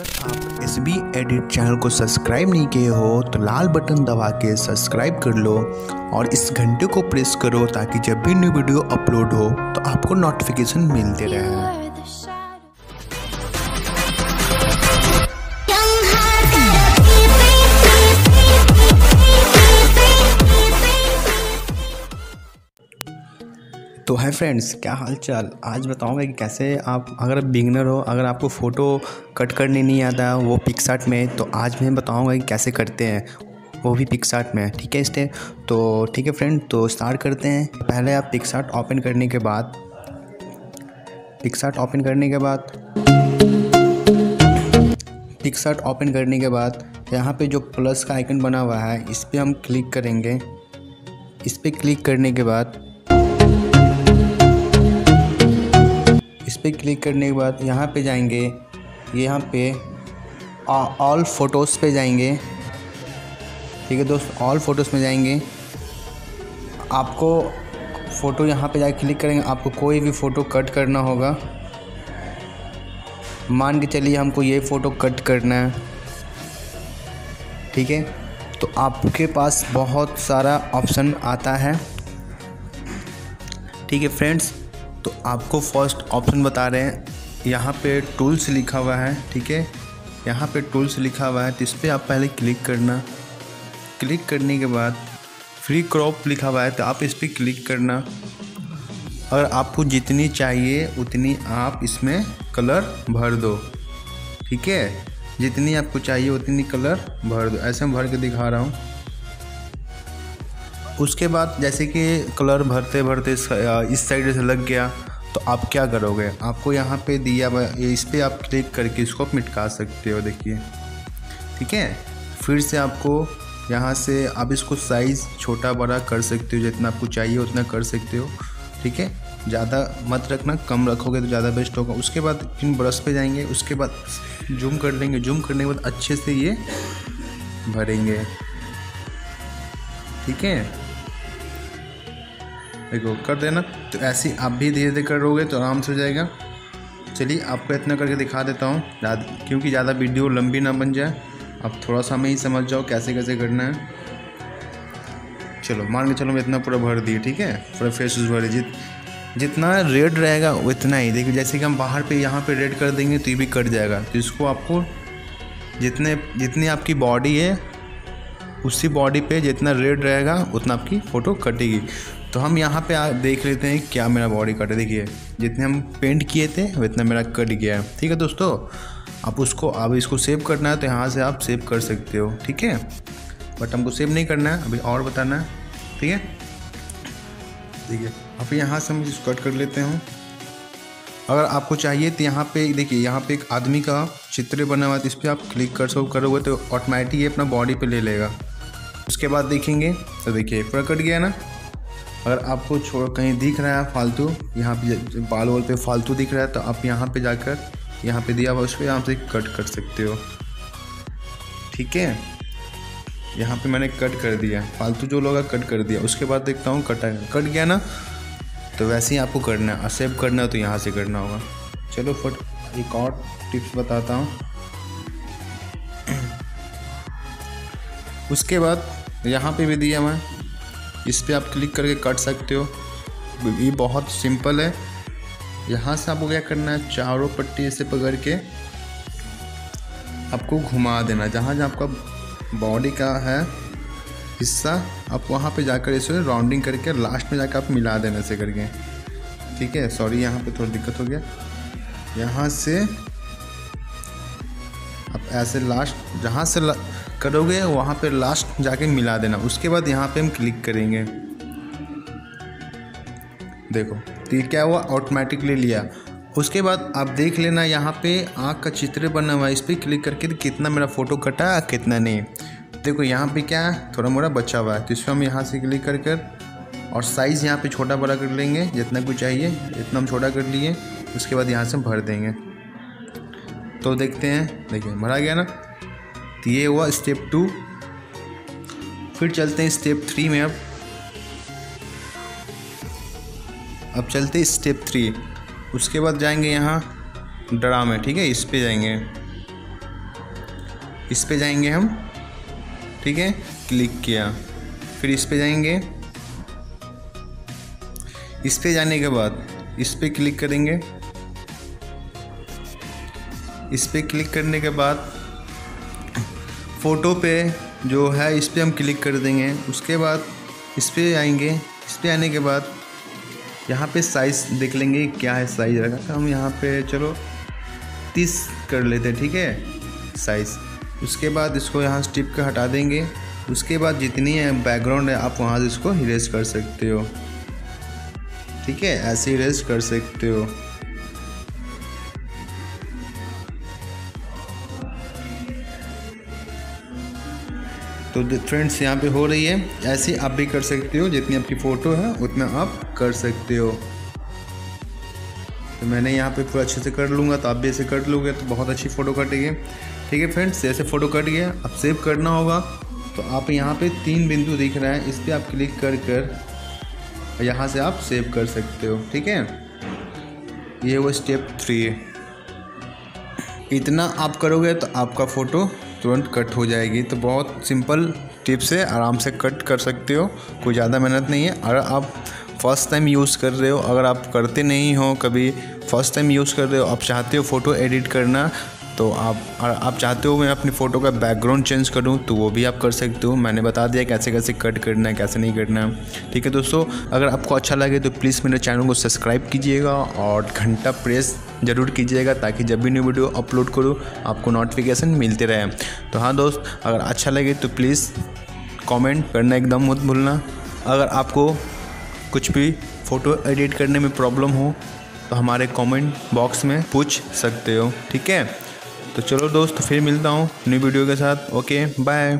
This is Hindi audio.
अगर आप एस बी एडिट चैनल को सब्सक्राइब नहीं किए हो तो लाल बटन दबा के सब्सक्राइब कर लो और इस घंटे को प्रेस करो ताकि जब भी न्यू वीडियो अपलोड हो तो आपको नोटिफिकेशन मिलते रहे। तो हाय फ्रेंड्स क्या हाल चाल आज बताऊँगा कि कैसे आप अगर बिगनर हो, अगर आपको फ़ोटो कट करने नहीं आता वो पिक्सार्ट में तो आज मैं बताऊँगा कि कैसे करते हैं वो भी पिक्सार्ट में, ठीक है इससे तो ठीक है फ्रेंड तो स्टार्ट करते हैं। पहले आप पिक्सार्ट ओपन करने के बाद पिक्सार्ट ओपन करने के बाद पिक्सार्ट ओपन करने के बाद, यहाँ पे जो प्लस का आइकन बना हुआ है, इस पर हम क्लिक करेंगे। इस पर क्लिक करने के बाद पर क्लिक करने के बाद यहाँ पे जाएँगे। यहाँ पे ऑल फ़ोटोज़ पे जाएँगे। ठीक है दोस्त ऑल फ़ोटोज़ में जाएँगे। आपको फ़ोटो यहाँ पे जाके क्लिक करेंगे। आपको कोई भी फ़ोटो कट करना होगा। मान के चलिए हमको ये फ़ोटो कट करना है। ठीक है? तो आपके पास बहुत सारा ऑप्शन आता है। ठीक है फ्रेंड्स तो आपको फ़र्स्ट ऑप्शन बता रहे हैं। यहाँ पे टूल्स लिखा हुआ है, ठीक है? यहाँ पे टूल्स लिखा हुआ है तो इस पर आप पहले क्लिक करना। क्लिक करने के बाद फ्री क्रॉप लिखा हुआ है तो आप इस पर क्लिक करना। अगर आपको जितनी चाहिए, उतनी आप इसमें कलर भर दो, ठीक है? जितनी आपको चाहिए, उतनी कलर भर दो। ऐसे मैं भर के दिखा रहा हूँ। उसके बाद जैसे कि कलर भरते भरते इस साइड से लग गया तो आप क्या करोगे? आपको यहाँ पे दिया इस पर आप क्लिक करके इसको मिटका सकते हो, देखिए। ठीक है? फिर से आपको यहाँ से आप इसको साइज़ छोटा बड़ा कर सकते हो, जितना आपको चाहिए उतना कर सकते हो। ठीक है? ज़्यादा मत रखना, कम रखोगे तो ज़्यादा बेस्ट होगा। उसके बाद फिर ब्रश पे जाएँगे, उसके बाद जूम कर लेंगे जूम करने के बाद अच्छे से ये भरेंगे। ठीक है? देखो कर देना। तो ऐसे ही आप भी धीरे धीरे करोगे तो आराम से हो जाएगा। चलिए, आपको इतना करके दिखा देता हूँ। क्योंकि ज़्यादा वीडियो लंबी ना बन जाए। आप थोड़ा सा में ही समझ जाओ कैसे कैसे करना है। चलो, मान के चलो मैं इतना पूरा भर दिए ठीक है? पूरा फेस उस भर जित जितना रेड रहेगा, उतना ही। देखिए, जैसे कि हम बाहर पे, यहाँ पे रेड कर देंगे तो ये भी कट जाएगा। तो इसको आपको जितने, जितनी आपकी बॉडी है उसी बॉडी पे जितना रेड रहेगा, उतना आपकी फ़ोटो कटेगी। तो हम यहाँ पे देख लेते हैं क्या मेरा बॉडी कट। देखिए, जितने हम पेंट किए थे, उतना मेरा कट गया है। ठीक है दोस्तों? आप उसको, अब इसको सेव करना है तो यहाँ से आप सेव कर सकते हो। ठीक है? बट हमको सेव नहीं करना है। अभी और बताना है। ठीक है? ठीक है अब यहाँ से हम इसको कट कर लेते हैं। अगर आपको चाहिए तो यहाँ पे, देखिए, यहाँ पे एक आदमी का चित्र बना हुआ है इस पर आप क्लिक कर सो करोगे तो ऑटोमेटिक ये अपना बॉडी पे ले लेगा। उसके बाद देखेंगे। तो देखिए पूरा कट गया ना। अगर आपको छोड़ कहीं दिख रहा है फालतू, यहाँ पे बाल वाल पे फालतू दिख रहा है तो आप यहाँ पे जाकर, यहाँ पे दिया हुआ उस पर यहाँ से कट कर सकते हो। ठीक है? यहाँ पे मैंने कट कर दिया। फालतू जो लोग कट कर दिया। उसके बाद देखता हूँ, कटा कट गया ना? तो वैसे ही आपको करना है। सेव करना है तो यहाँ से करना होगा। चलो, फट, एक और टिप्स बताता हूँ। उसके बाद यहाँ पे भी दिया मैं इस पर आप क्लिक करके कट सकते हो। ये बहुत सिंपल है। यहाँ से आपको क्या करना है? चारों पट्टी ऐसे पकड़ के आपको घुमा देना। जहाँ जहाँ आपका बॉडी का है हिस्सा, आप वहाँ पे जाकर इसे राउंडिंग करके लास्ट में जाकर आप मिला देना ऐसे करके। ठीक है? सॉरी यहाँ पे थोड़ी दिक्कत हो गया। यहाँ से आप ऐसे लास्ट जहाँ से ला- करोगे, वहाँ पर लास्ट जाके मिला देना। उसके बाद यहाँ पे हम क्लिक करेंगे। देखो तो ये क्या हुआ? ऑटोमेटिकली लिया। उसके बाद आप देख लेना, यहाँ पे आँख का चित्र बना हुआ है। इस पर क्लिक करके तो कितना मेरा फ़ोटो कटा, कितना नहीं। देखो, यहाँ पे क्या है? थोड़ा मोड़ा बचा हुआ है। तो इसमें हम यहाँ से क्लिक कर कर और साइज़ यहाँ पे छोटा बड़ा कर लेंगे। जितना कुछ चाहिए इतना हम छोटा कर लिए, उसके बाद यहाँ से भर देंगे। तो देखते हैं। देखिए, भरा गया ना? तो ये हुआ स्टेप टू फिर चलते हैं स्टेप थ्री में अब। अब चलते हैं स्टेप थ्री उसके बाद जाएँगे यहाँ ड्रा में, ठीक है? इस पे जाएँगे। इस पे जाएँगे हम, ठीक है? क्लिक किया। फिर इस पे जाएँगे। इस पे जाने के बाद इस पे क्लिक करेंगे। इस पे क्लिक करने के बाद फ़ोटो पे जो है, इस पर हम क्लिक कर देंगे। उसके बाद इस पर आएँगे। इस पर आने के बाद यहाँ पे साइज़ देख लेंगे क्या है साइज़ रखा। तो हम यहाँ पे, चलो, तीस कर लेते हैं, ठीक है? साइज़ उसके बाद इसको यहाँ स्टिप का हटा देंगे। उसके बाद जितनी है बैकग्राउंड है, आप वहाँ से इसको इरेज कर सकते हो। ठीक है? ऐसे इरेज कर सकते हो। तो फ्रेंड्स यहाँ पे हो रही है, ऐसे आप भी कर सकते हो, जितनी आपकी फ़ोटो है, उतना आप कर सकते हो। तो मैंने यहाँ पे पूरा अच्छे से कर लूँगा तो आप भी ऐसे कर लोगे तो बहुत अच्छी फ़ोटो कटेगी। ठीक है फ्रेंड्स जैसे फ़ोटो कट गया, अब सेव करना होगा। तो आप यहाँ पे तीन बिंदु दिख रहा है, इस पर आप क्लिक कर कर यहाँ से आप सेव कर सकते हो, ठीक है? ये वो स्टेप थ्री इतना आप करोगे तो आपका फ़ोटो तुरंत कट हो जाएगी। तो बहुत सिंपल टिप्स से आराम से कट कर सकते हो। कोई ज़्यादा मेहनत नहीं है। अगर आप फ़र्स्ट टाइम यूज़ कर रहे हो, अगर आप करते नहीं हो कभी फ़र्स्ट टाइम यूज़ कर रहे हो, आप चाहते हो फ़ोटो एडिट करना तो आप आप चाहते हो मैं अपनी फ़ोटो का बैकग्राउंड चेंज करूँ तो वो भी आप कर सकते हो। मैंने बता दिया कैसे कैसे कट करना है, कैसे नहीं करना है। ठीक है दोस्तों, अगर आपको अच्छा लगे तो प्लीज़ मेरे चैनल को सब्सक्राइब कीजिएगा और घंटा प्रेस ज़रूर कीजिएगा ताकि जब भी न्यू वीडियो अपलोड करूँ, आपको नोटिफिकेशन मिलते रहे। तो हाँ दोस्त, अगर अच्छा लगे तो प्लीज़ कमेंट करना एकदम मत भूलना। अगर आपको कुछ भी फ़ोटो एडिट करने में प्रॉब्लम हो तो हमारे कमेंट बॉक्स में पूछ सकते हो। ठीक है? तो चलो दोस्त फिर मिलता हूँ न्यू वीडियो के साथ। Okay bye